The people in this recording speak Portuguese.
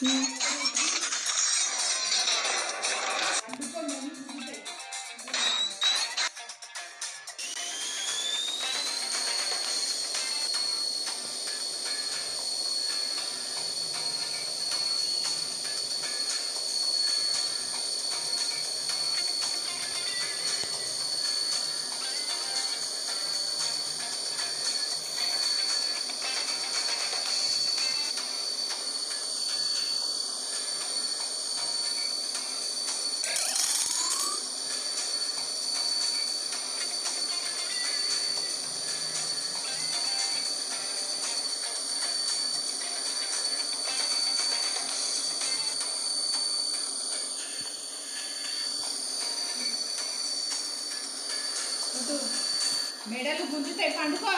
Tschüss. మెడలు గుంజుతాయి పండుకో